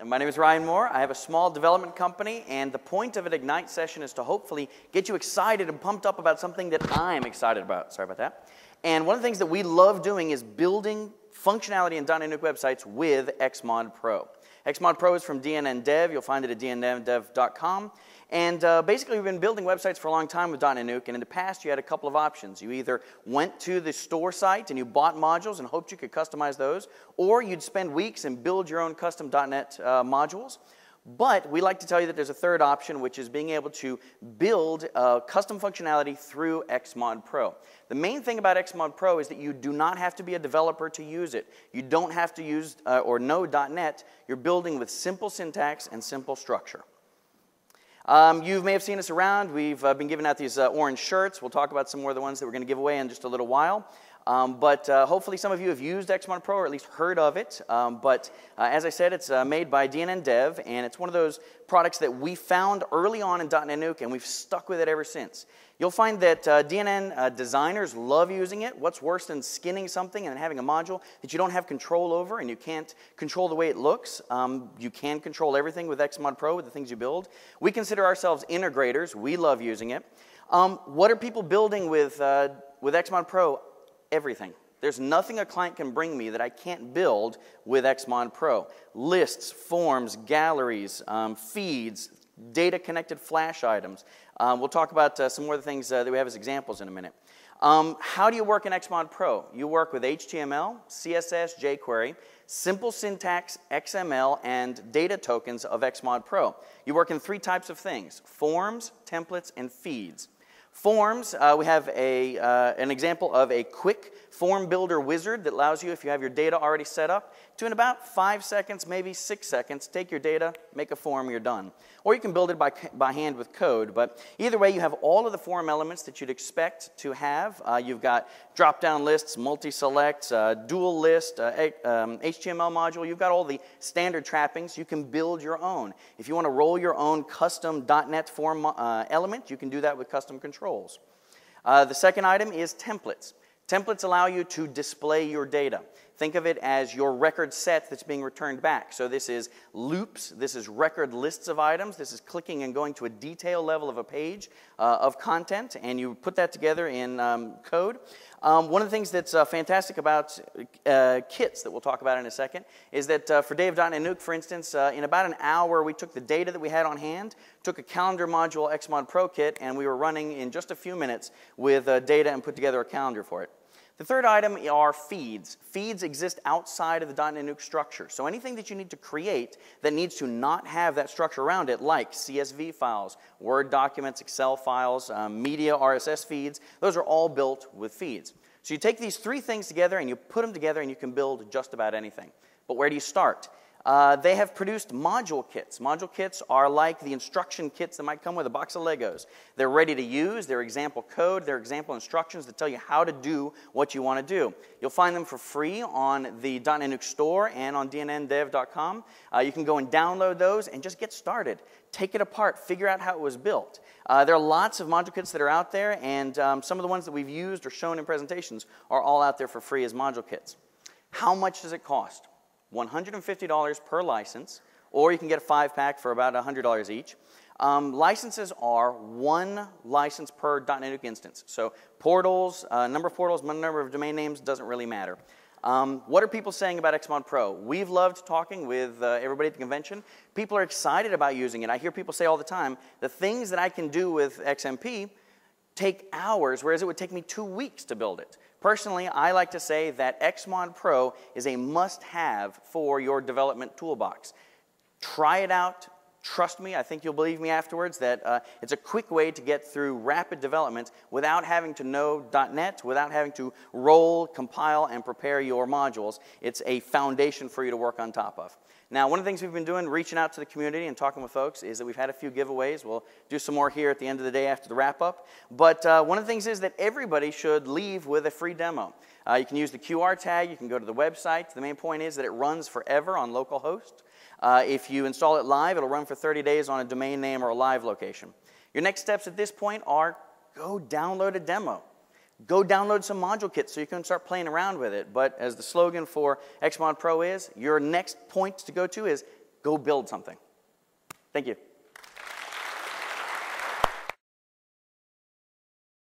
And my name is Ryan Moore. I have a small development company, and the point of an Ignite session is to hopefully get you excited and pumped up about something that I'm excited about. Sorry about that. And one of the things that we love doing is building functionality in .NET websites with Xmod Pro. Xmod Pro is from DNN Dev. You'll find it at dnndev.com. And uh, basically, we've been building websites for a long time with Nuke, and in the past, you had a couple of options. You either went to the store site and you bought modules and hoped you could customize those, or you'd spend weeks and build your own custom .NET uh, modules. But we like to tell you that there's a third option, which is being able to build uh, custom functionality through Xmod Pro. The main thing about Xmod Pro is that you do not have to be a developer to use it. You don't have to use uh, or know .NET. You're building with simple syntax and simple structure. Um, you may have seen us around. We've uh, been giving out these uh, orange shirts. We'll talk about some more of the ones that we're going to give away in just a little while. Um, but uh, hopefully, some of you have used Xmod Pro or at least heard of it. Um, but uh, as I said, it's uh, made by DNN Dev, and it's one of those products that we found early on in DotNetNuke, and we've stuck with it ever since. You'll find that uh, DNN uh, designers love using it. What's worse than skinning something and having a module that you don't have control over and you can't control the way it looks? Um, you can control everything with Xmod Pro with the things you build. We consider ourselves integrators. We love using it. Um, what are people building with, uh, with Xmod Pro? Everything. There's nothing a client can bring me that I can't build with Xmod Pro. Lists, forms, galleries, um, feeds, data connected flash items. Um, we'll talk about uh, some more of the things uh, that we have as examples in a minute. Um, how do you work in Xmod Pro? You work with HTML, CSS, jQuery, simple syntax, XML, and data tokens of Xmod Pro. You work in three types of things forms, templates, and feeds. Forms, uh, we have a, uh, an example of a quick form builder wizard that allows you, if you have your data already set up, to in about five seconds, maybe six seconds, take your data, make a form, you're done. Or you can build it by, by hand with code. But either way, you have all of the form elements that you'd expect to have. Uh, you've got drop down lists, multi selects, uh, dual list, uh, um, HTML module. You've got all the standard trappings. You can build your own. If you want to roll your own custom .NET form uh, element, you can do that with custom controls. Uh, the second item is templates. Templates allow you to display your data. Think of it as your record set that's being returned back. So this is loops, this is record lists of items, this is clicking and going to a detail level of a page uh, of content, and you put that together in um, code. Um, one of the things that's uh, fantastic about uh, kits that we'll talk about in a second is that uh, for DotNetNuke, for instance, uh, in about an hour, we took the data that we had on hand, took a calendar module Xmod Pro kit, and we were running in just a few minutes with uh, data and put together a calendar for it. The third item are feeds. Feeds exist outside of the Nuke structure. So anything that you need to create that needs to not have that structure around it, like CSV files, Word documents, Excel files, um, media, RSS feeds, those are all built with feeds. So you take these three things together and you put them together and you can build just about anything. But where do you start? Uh, they have produced module kits. Module kits are like the instruction kits that might come with a box of Legos. They're ready to use, they're example code, they're example instructions that tell you how to do what you want to do. You'll find them for free on the Nuke store and on dnndev.com. Uh, you can go and download those and just get started. Take it apart, figure out how it was built. Uh, there are lots of module kits that are out there, and um, some of the ones that we've used or shown in presentations are all out there for free as module kits. How much does it cost? $150 per license, or you can get a five pack for about $100 each. Um, licenses are one license per .NET instance. So portals, uh, number of portals, number of domain names doesn't really matter. Um, what are people saying about Xmod Pro? We've loved talking with uh, everybody at the convention. People are excited about using it. I hear people say all the time, the things that I can do with XMP take hours, whereas it would take me two weeks to build it. Personally, I like to say that Xmod Pro is a must have for your development toolbox. Try it out. Trust me, I think you'll believe me afterwards that uh, it's a quick way to get through rapid development without having to know .NET, without having to roll, compile, and prepare your modules. It's a foundation for you to work on top of. Now, one of the things we've been doing, reaching out to the community and talking with folks, is that we've had a few giveaways. We'll do some more here at the end of the day after the wrap up. But uh, one of the things is that everybody should leave with a free demo. Uh, you can use the QR tag, you can go to the website. The main point is that it runs forever on localhost. Uh, if you install it live, it'll run for 30 days on a domain name or a live location. Your next steps at this point are go download a demo. Go download some module kits so you can start playing around with it. But as the slogan for Xmod Pro is, your next point to go to is go build something. Thank you.